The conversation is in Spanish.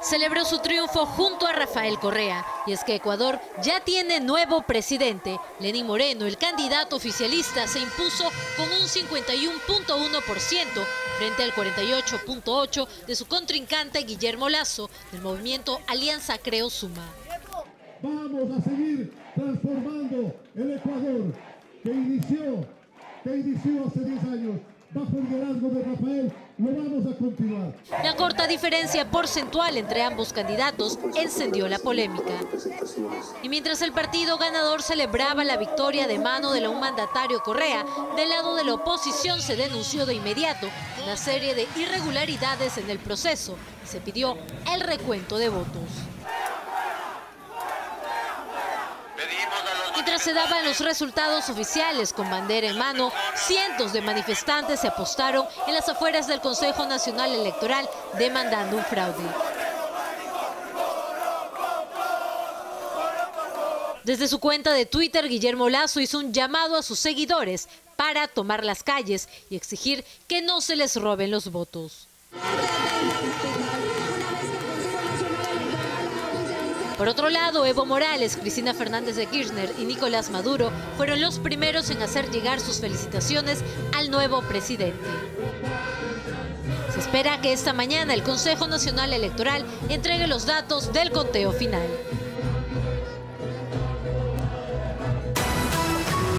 celebró su triunfo junto a Rafael Correa. Y es que Ecuador ya tiene nuevo presidente. Lenín Moreno, el candidato oficialista, se impuso con un 51.1% frente al 48.8% de su contrincante Guillermo Lazo del movimiento Alianza Creo Suma. Vamos a seguir transformando el Ecuador que inició, que inició hace 10 años bajo el liderazgo de Rafael, lo vamos a continuar. La corta diferencia porcentual entre ambos candidatos encendió la polémica. Y mientras el partido ganador celebraba la victoria de mano de un mandatario Correa, del lado de la oposición se denunció de inmediato una serie de irregularidades en el proceso y se pidió el recuento de votos. Mientras se daban los resultados oficiales con bandera en mano, cientos de manifestantes se apostaron en las afueras del Consejo Nacional Electoral demandando un fraude. Desde su cuenta de Twitter, Guillermo Lazo hizo un llamado a sus seguidores para tomar las calles y exigir que no se les roben los votos. Por otro lado, Evo Morales, Cristina Fernández de Kirchner y Nicolás Maduro fueron los primeros en hacer llegar sus felicitaciones al nuevo presidente. Se espera que esta mañana el Consejo Nacional Electoral entregue los datos del conteo final.